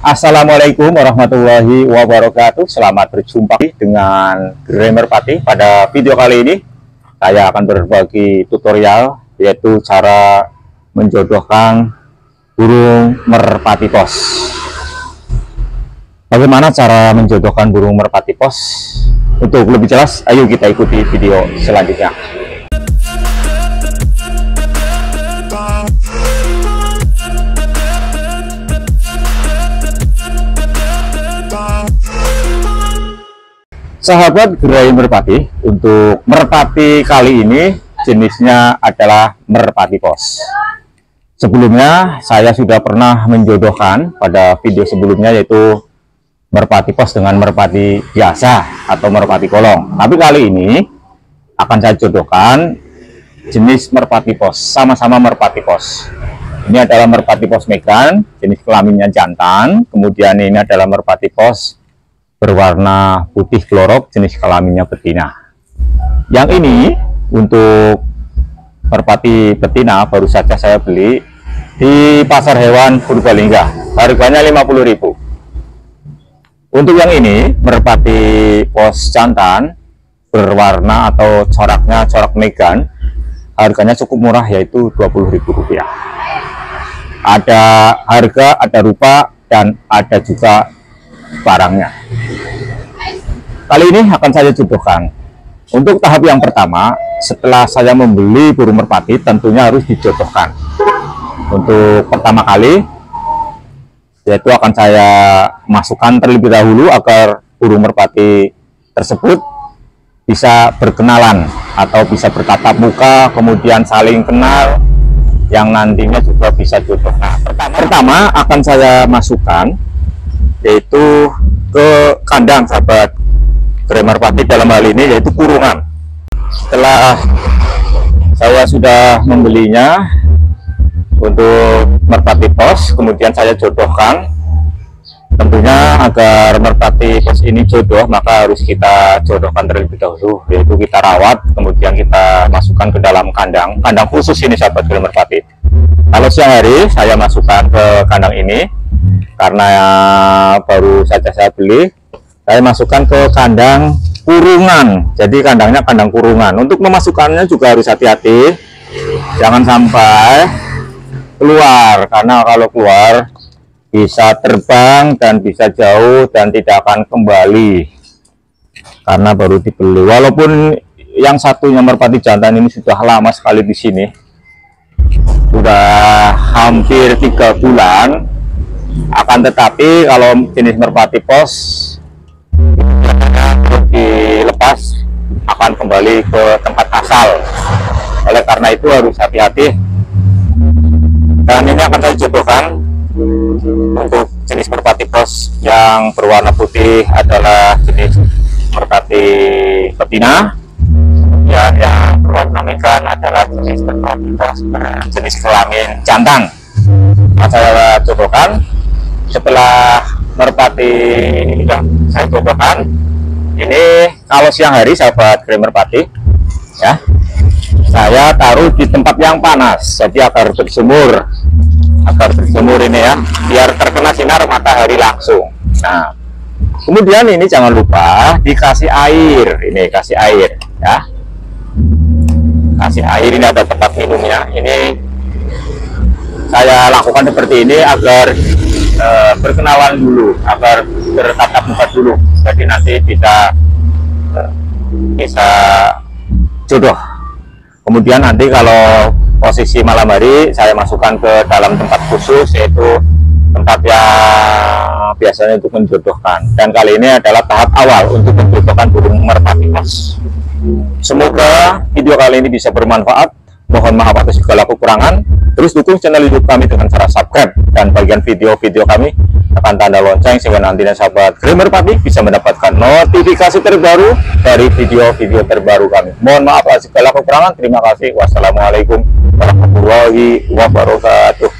Assalamualaikum warahmatullahi wabarakatuh. Selamat berjumpa dengan Grammar Pati Pada video kali ini Saya akan berbagi tutorial Yaitu cara menjodohkan burung merpati pos. Bagaimana cara menjodohkan burung merpati pos? Untuk lebih jelas, ayo kita ikuti video selanjutnya Sahabat gerai merpati, untuk merpati kali ini jenisnya adalah merpati pos. Sebelumnya saya sudah pernah menjodohkan pada video sebelumnya yaitu merpati pos dengan merpati biasa atau merpati kolong. Tapi kali ini akan saya jodohkan jenis merpati pos, sama-sama merpati pos. Ini adalah merpati pos megan, jenis kelaminnya jantan. Kemudian ini adalah merpati pos berwarna putih klorok jenis kelaminnya betina. Yang ini untuk merpati betina baru saja saya beli di pasar hewan Purbalingga. Harganya 50.000. Untuk yang ini merpati pos jantan berwarna atau coraknya corak megan harganya cukup murah yaitu Rp20.000 ada harga ada rupa dan ada juga barangnya Kali ini akan saya jodohkan. Untuk tahap yang pertama, setelah saya membeli burung merpati, tentunya harus dijodohkan. Untuk pertama kali, yaitu akan saya masukkan terlebih dahulu agar burung merpati tersebut bisa berkenalan atau bisa bertatap muka, kemudian saling kenal, yang nantinya juga bisa jodoh. Nah, pertama, pertama akan saya masukkan yaitu ke kandang sahabat Merpati dalam hal ini yaitu kurungan. Setelah saya sudah membelinya untuk merpati pos, kemudian saya jodohkan. Tentunya agar merpati pos ini jodoh, maka harus kita jodohkan terlebih dahulu, yaitu kita rawat, kemudian kita masukkan ke dalam kandang, kandang khusus ini sahabat merpati. Kalau siang hari saya masukkan ke kandang ini, karena baru saja saya beli, saya masukkan ke kandang kurungan. Jadi kandangnya kandang kurungan. Untuk memasukkannya juga harus hati-hati. Jangan sampai keluar. Karena kalau keluar bisa terbang dan bisa jauh dan tidak akan kembali. Karena baru dibeli. Walaupun yang satunya merpati jantan ini sudah lama sekali di sini. Sudah hampir tiga bulan akan tetapi kalau jenis merpati pos dilepas akan kembali ke tempat asal. Oleh karena itu harus hati-hati. Dan ini akan saya jodohkan untuk jenis merpati pos yang berwarna putih adalah jenis merpati betina. Dan yang berwarna megan adalah jenis merpati pos jenis kelamin jantan nah, saya jodohkan setelah merpati yang saya jodohkan ini kalau siang hari sahabat kremer pati ya. Saya taruh di tempat yang panas jadi agar bersumur. Agar bersumur ini ya biar terkena sinar matahari langsung. Nah kemudian ini jangan lupa dikasih air. Ini kasih air ya. Kasih air ini ada tempat minumnya. Ini saya lakukan seperti ini agar berkenalan dulu agar bertatap muka dulu. Jadi nanti bisa bisa jodoh. Kemudian nanti kalau posisi malam hari saya masukkan ke dalam tempat khusus yaitu tempat yang biasanya untuk menjodohkan. Dan kali ini adalah tahap awal untuk menjodohkan burung merpati mas. Semoga video kali ini bisa bermanfaat. Mohon maaf atas segala kekurangan terus dukung channel youtube kami dengan cara subscribe dan bagian video-video kami tekan tanda lonceng sehingga nantinya sahabat Grammar Pati bisa mendapatkan notifikasi terbaru dari video-video terbaru kami. Mohon maaf atas segala kekurangan. Terima kasih. Wassalamualaikum warahmatullahi wabarakatuh.